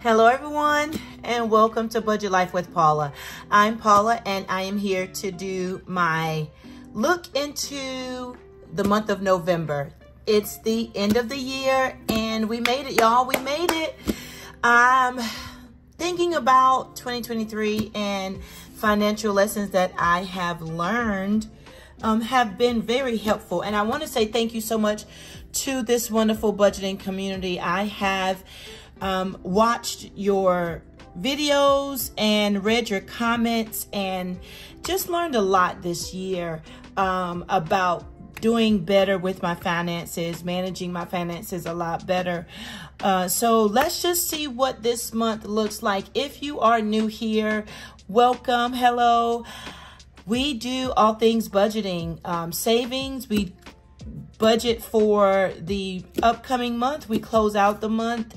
Hello everyone and welcome to Budget Life with Paula. I'm Paula and I am here to do my look into the month of November. It's the end of the year and we made it y'all, we made it. I'm thinking about 2023 and financial lessons that I have learned um, have been very helpful. And I want to say thank you so much to this wonderful budgeting community. I have um, watched your videos and read your comments and just learned a lot this year um, about doing better with my finances, managing my finances a lot better. Uh, so let's just see what this month looks like. If you are new here, welcome, hello. We do all things budgeting, um, savings. We budget for the upcoming month. We close out the month.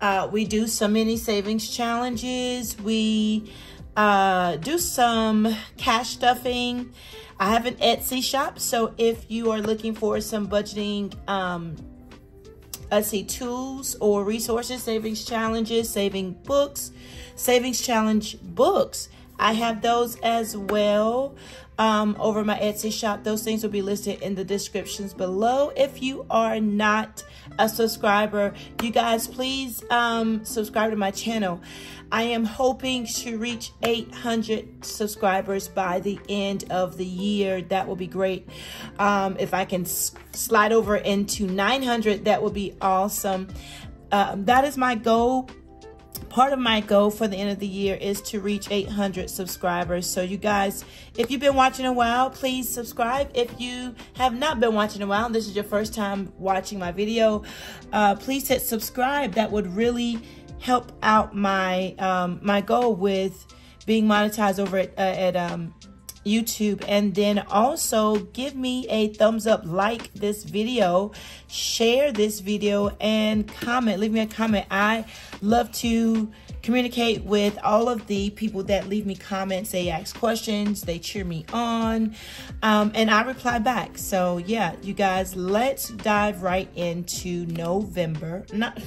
Uh, we do some mini savings challenges. We uh, do some cash stuffing. I have an Etsy shop, so if you are looking for some budgeting, um, let's see, tools or resources, savings challenges, saving books, savings challenge books, I have those as well um, over my Etsy shop. Those things will be listed in the descriptions below. If you are not a subscriber, you guys please um, subscribe to my channel. I am hoping to reach 800 subscribers by the end of the year. That will be great. Um, if I can slide over into 900, that would be awesome. Um, that is my goal part of my goal for the end of the year is to reach 800 subscribers. So you guys, if you've been watching a while, please subscribe. If you have not been watching a while, this is your first time watching my video, uh, please hit subscribe. That would really help out my um, my goal with being monetized over at, uh, at um, YouTube and then also give me a thumbs up, like this video, share this video and comment, leave me a comment. I love to communicate with all of the people that leave me comments. They ask questions, they cheer me on, um, and I reply back. So yeah, you guys, let's dive right into November. Not,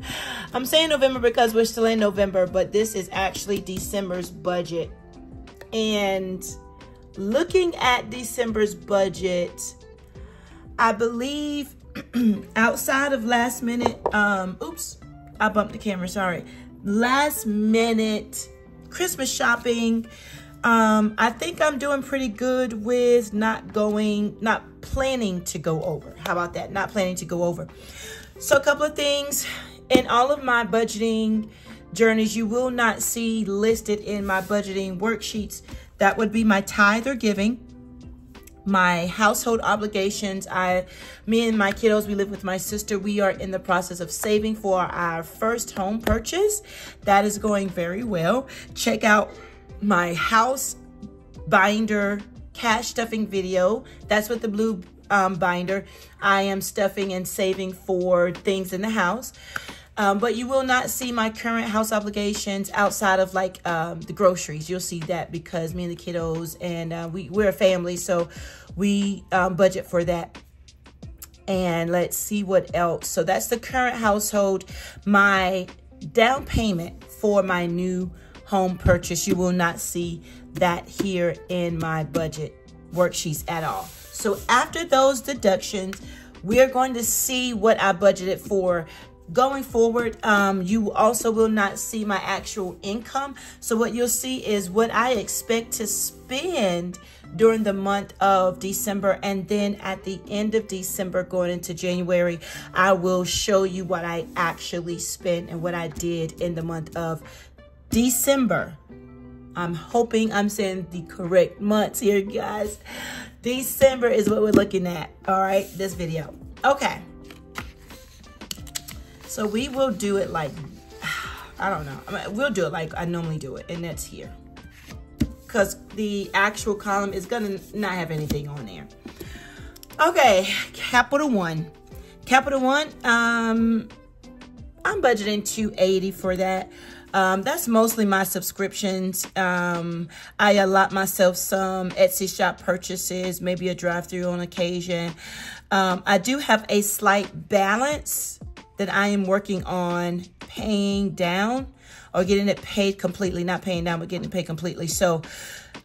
I'm saying November because we're still in November, but this is actually December's budget. And looking at December's budget, I believe outside of last minute, um, oops, I bumped the camera, sorry. Last minute Christmas shopping, um, I think I'm doing pretty good with not going, not planning to go over. How about that? Not planning to go over. So a couple of things in all of my budgeting journeys, you will not see listed in my budgeting worksheets that would be my tithe or giving, my household obligations. I, me and my kiddos, we live with my sister. We are in the process of saving for our first home purchase. That is going very well. Check out my house binder cash stuffing video. That's what the blue um, binder. I am stuffing and saving for things in the house. Um, but you will not see my current house obligations outside of like um, the groceries. You'll see that because me and the kiddos and uh, we, we're a family. So we um, budget for that. And let's see what else. So that's the current household. My down payment for my new home purchase. You will not see that here in my budget worksheets at all. So after those deductions, we're going to see what I budgeted for Going forward, um, you also will not see my actual income. So what you'll see is what I expect to spend during the month of December. And then at the end of December, going into January, I will show you what I actually spent and what I did in the month of December. I'm hoping I'm saying the correct months here, guys. December is what we're looking at, all right, this video. Okay. So we will do it like, I don't know. We'll do it like I normally do it, and that's here. Because the actual column is going to not have anything on there. Okay, Capital One. Capital One, um, I'm budgeting 280 for that. Um, that's mostly my subscriptions. Um, I allot myself some Etsy shop purchases, maybe a drive-through on occasion. Um, I do have a slight balance that I am working on paying down or getting it paid completely, not paying down, but getting it paid completely. So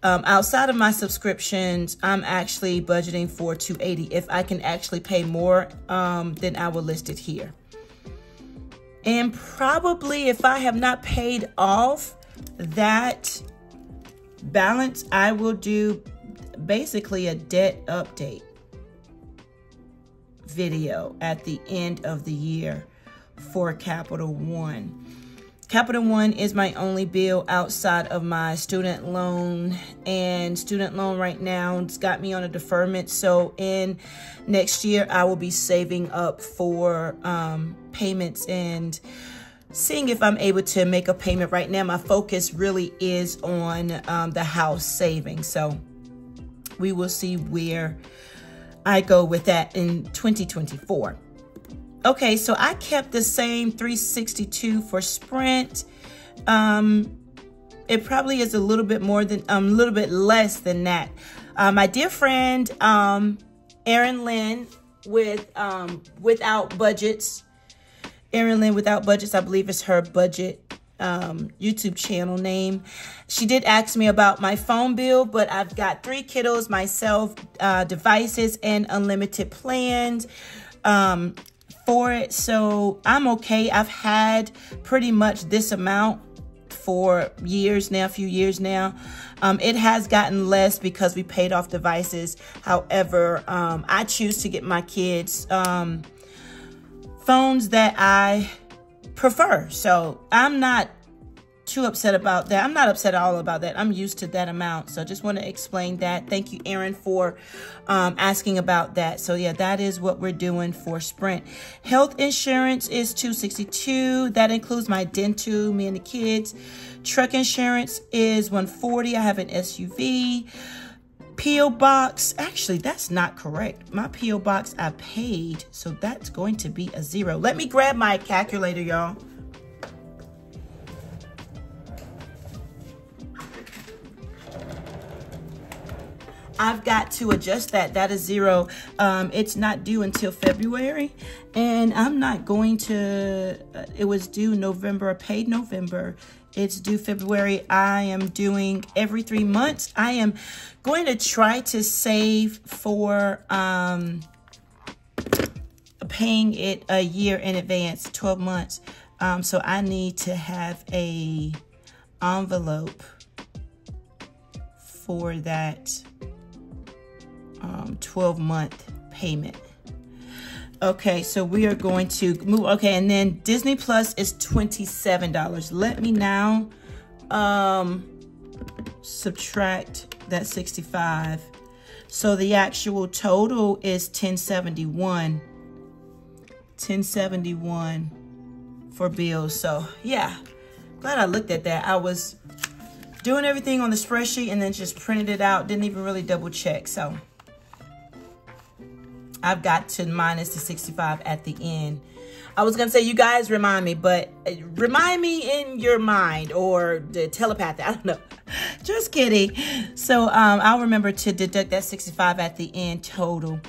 um, outside of my subscriptions, I'm actually budgeting for 280. If I can actually pay more, um, then I will list it here. And probably if I have not paid off that balance, I will do basically a debt update video at the end of the year for Capital One. Capital One is my only bill outside of my student loan and student loan right now it's got me on a deferment. So in next year, I will be saving up for um, payments and seeing if I'm able to make a payment right now. My focus really is on um, the house saving. So we will see where I go with that in 2024. Okay, so I kept the same 362 for Sprint. Um, it probably is a little bit more than, um, a little bit less than that. Uh, my dear friend, um, Aaryn Lynn with, um, Without Budgets. Aaryn Lynn Without Budgets, I believe is her budget um, YouTube channel name. She did ask me about my phone bill, but I've got three kiddos, myself, uh, devices, and unlimited plans. Um, for it. So I'm okay. I've had pretty much this amount for years now, a few years now. Um, it has gotten less because we paid off devices. However, um, I choose to get my kids um, phones that I prefer. So I'm not too upset about that. I'm not upset at all about that. I'm used to that amount. So I just want to explain that. Thank you, Aaryn, for um, asking about that. So yeah, that is what we're doing for Sprint. Health insurance is 262. That includes my dental, me and the kids. Truck insurance is 140. I have an SUV. P.O. box, actually, that's not correct. My P.O. box I paid, so that's going to be a zero. Let me grab my calculator, y'all. I've got to adjust that. That is zero. Um, it's not due until February. And I'm not going to, uh, it was due November, paid November. It's due February. I am doing every three months. I am going to try to save for um, paying it a year in advance, 12 months. Um, so I need to have a envelope for that um, 12 month payment. Okay, so we are going to move. Okay, and then Disney Plus is $27. Let me now um, subtract that 65. So the actual total is 1071. 1071 for bills. So yeah, glad I looked at that. I was doing everything on the spreadsheet and then just printed it out. Didn't even really double check. So I've got to minus the 65 at the end. I was going to say, you guys remind me, but uh, remind me in your mind or the telepathy. I don't know. Just kidding. So um, I'll remember to deduct that 65 at the end total.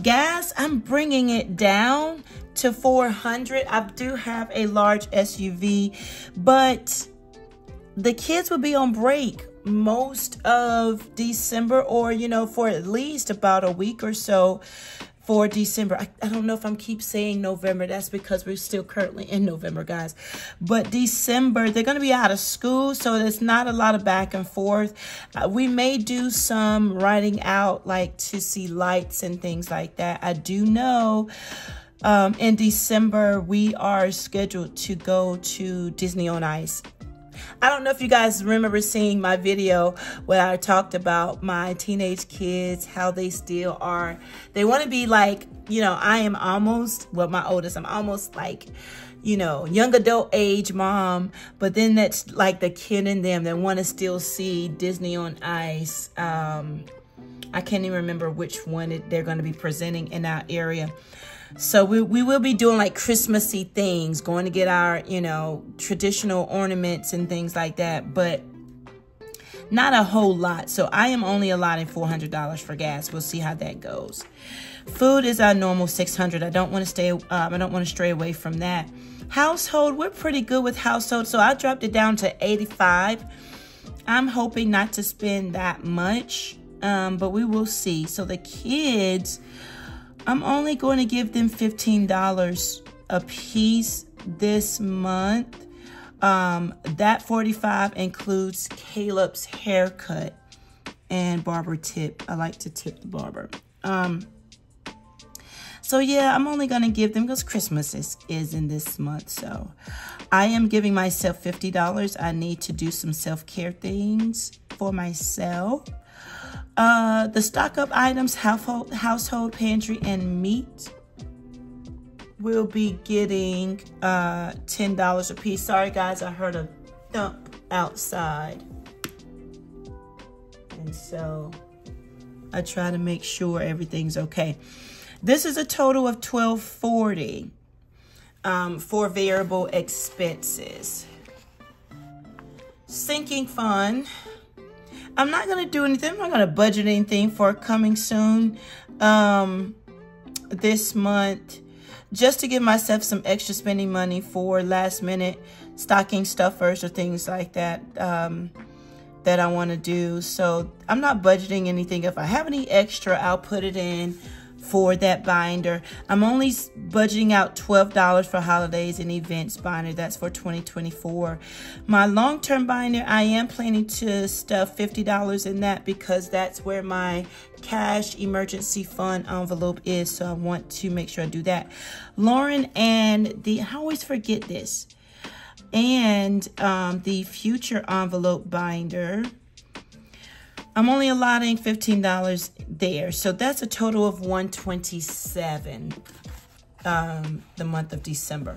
Gas, I'm bringing it down to 400. I do have a large SUV, but the kids will be on break most of December or, you know, for at least about a week or so for December. I, I don't know if I'm keep saying November. That's because we're still currently in November, guys. But December, they're going to be out of school, so there's not a lot of back and forth. Uh, we may do some writing out, like to see lights and things like that. I do know um, in December, we are scheduled to go to Disney on Ice. I don't know if you guys remember seeing my video where I talked about my teenage kids, how they still are. They want to be like, you know, I am almost, well, my oldest, I'm almost like, you know, young adult age mom, but then that's like the kid in them that want to still see Disney on Ice. Um, I can't even remember which one they're going to be presenting in our area. So we, we will be doing like Christmassy things, going to get our, you know, traditional ornaments and things like that, but not a whole lot. So I am only allotting $400 for gas. We'll see how that goes. Food is our normal 600. I don't want to stay, um, I don't want to stray away from that. Household, we're pretty good with household, so I dropped it down to 85. I'm hoping not to spend that much, um, but we will see. So the kids, I'm only going to give them $15 a piece this month. Um, that 45 includes Caleb's haircut and barber tip. I like to tip the barber. Um, so yeah, I'm only going to give them because Christmas is, is in this month. So I am giving myself $50. I need to do some self-care things for myself. Uh, the stock up items, household, household pantry, and meat will be getting uh, $10 a piece. Sorry, guys, I heard a thump outside. And so I try to make sure everything's okay. This is a total of 1240 um, for variable expenses. Sinking fund. I'm not going to do anything. I'm not going to budget anything for coming soon um, this month just to give myself some extra spending money for last minute stocking stuffers or things like that um, that I want to do. So I'm not budgeting anything. If I have any extra, I'll put it in for that binder. I'm only budgeting out $12 for holidays and events binder. That's for 2024. My long-term binder, I am planning to stuff $50 in that because that's where my cash emergency fund envelope is. So I want to make sure I do that. Lauren and the, I always forget this. And um, the future envelope binder I'm only allotting $15 there. So that's a total of 127 um, the month of December.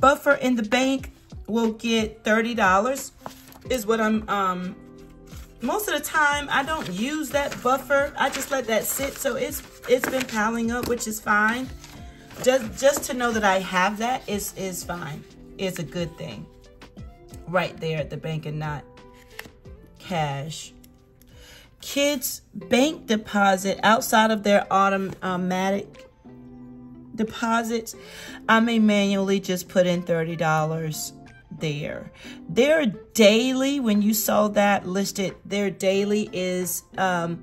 Buffer in the bank will get $30 is what I'm, um, most of the time I don't use that buffer. I just let that sit. So it's, it's been piling up, which is fine. Just, just to know that I have that is, is fine. It's a good thing right there at the bank and not cash kids bank deposit outside of their automatic deposits, I may manually just put in $30 there. Their daily, when you saw that listed, their daily is um,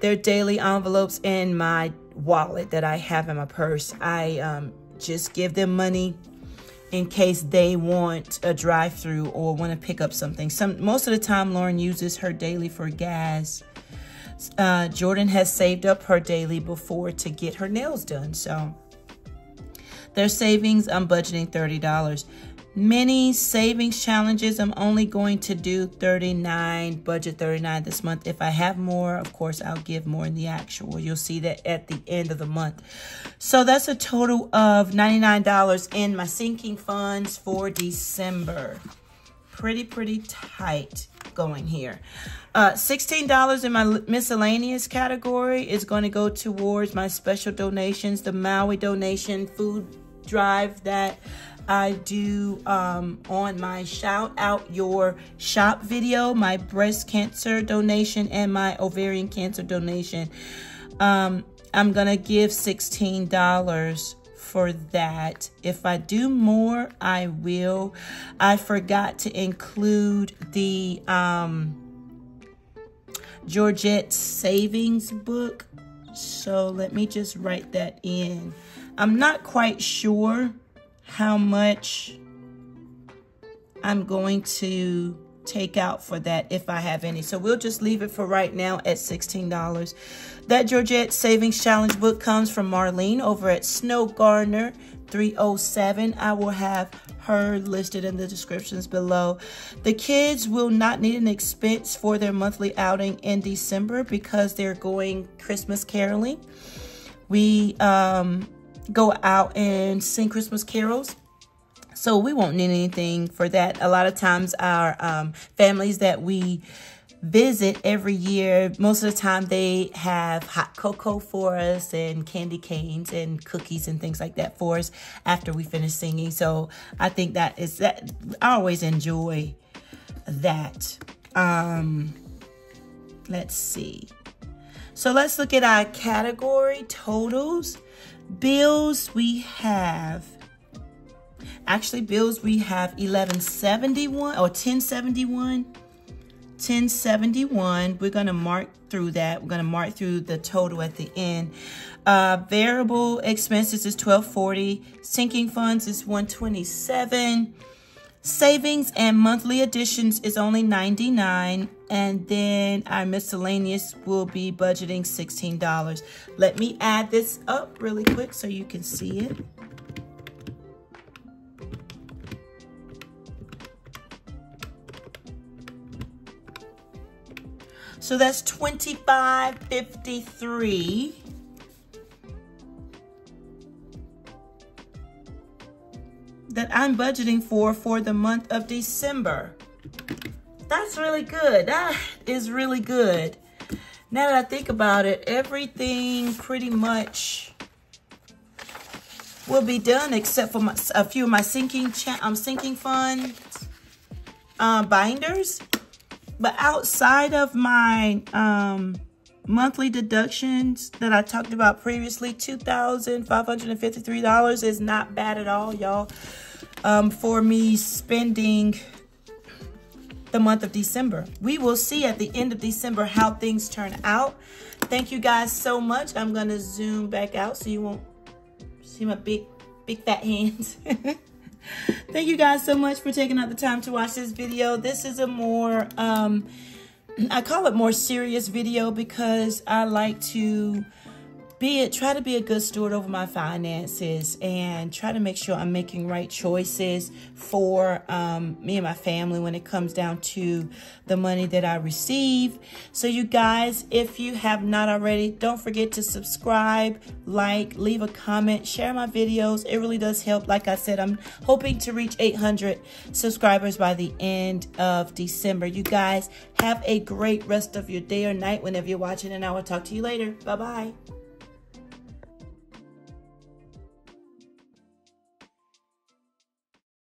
their daily envelopes in my wallet that I have in my purse. I um, just give them money in case they want a drive-through or want to pick up something. Some Most of the time, Lauren uses her daily for gas. Uh, Jordan has saved up her daily before to get her nails done. So their savings, I'm budgeting $30. Many savings challenges, I'm only going to do 39, budget 39 this month. If I have more, of course, I'll give more in the actual. You'll see that at the end of the month. So that's a total of $99 in my sinking funds for December. Pretty, pretty tight going here. Uh, $16 in my miscellaneous category is going to go towards my special donations, the Maui donation food drive that I do um, on my shout out your shop video, my breast cancer donation and my ovarian cancer donation. Um, I'm going to give $16 for that. If I do more, I will. I forgot to include the um, Georgette savings book. So let me just write that in. I'm not quite sure how much I'm going to take out for that if I have any. So we'll just leave it for right now at $16. That Georgette Savings Challenge book comes from Marlene over at Snow Gardener 307. I will have her listed in the descriptions below. The kids will not need an expense for their monthly outing in December because they're going Christmas caroling. We um, go out and sing Christmas carols so we won't need anything for that. A lot of times our um, families that we visit every year, most of the time they have hot cocoa for us and candy canes and cookies and things like that for us after we finish singing. So I think that is that I always enjoy that. Um let's see. So let's look at our category totals. Bills we have, actually bills we have 1171 or 1071. 1071. We're going to mark through that. We're going to mark through the total at the end. Uh, variable expenses is 1240. Sinking funds is 127. Savings and monthly additions is only 99 and then our miscellaneous will be budgeting $16. Let me add this up really quick so you can see it. So that's 2553. that I'm budgeting for for the month of December. That's really good. That is really good. Now that I think about it, everything pretty much will be done except for my, a few of my sinking um, sinking funds uh, binders. But outside of my um, monthly deductions that I talked about previously, $2,553 is not bad at all, y'all um, for me spending the month of December. We will see at the end of December how things turn out. Thank you guys so much. I'm going to zoom back out so you won't see my big, big fat hands. Thank you guys so much for taking out the time to watch this video. This is a more, um, I call it more serious video because I like to be it try to be a good steward over my finances and try to make sure I'm making right choices for um, me and my family when it comes down to the money that I receive. So you guys, if you have not already, don't forget to subscribe, like, leave a comment, share my videos. It really does help. Like I said, I'm hoping to reach 800 subscribers by the end of December. You guys have a great rest of your day or night whenever you're watching and I will talk to you later. Bye-bye.